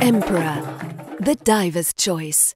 Emperor, the diver's choice.